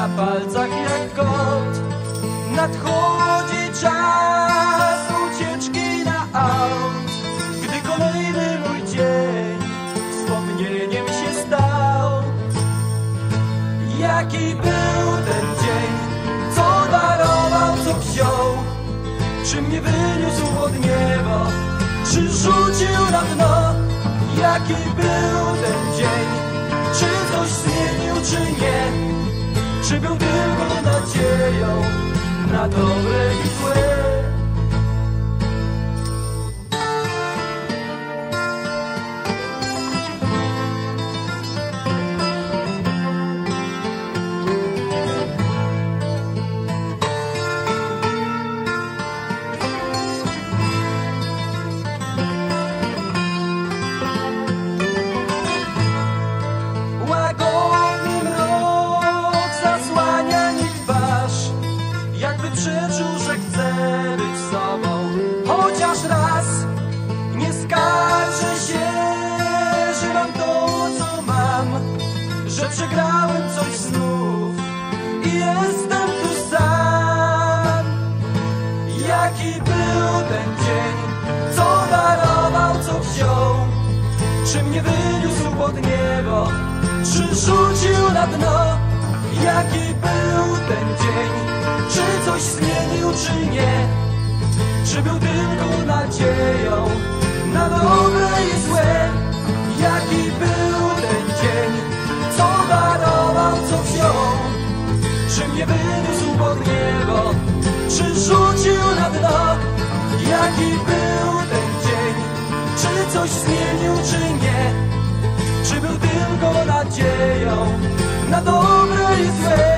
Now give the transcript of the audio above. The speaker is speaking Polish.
na palcach jak kot. Nadchodzi czas ucieczki na aut. Gdy kolejny mój dzień wspomnieniem się stał. Jaki był ten dzień, co darował, co wziął? Czy mnie wyniósł od nieba, czy rzucił na dno? Jaki był ten na dobre i złe? Był ten dzień Co darował, co wziął czy mnie wyniósł pod niebo, czy rzucił na dno? Jaki był ten dzień? Czy coś zmienił, czy nie? Czy był jaki był ten dzień. Czy coś zmienił, czy nie? Czy był tylko nadzieją Na dobre i złe?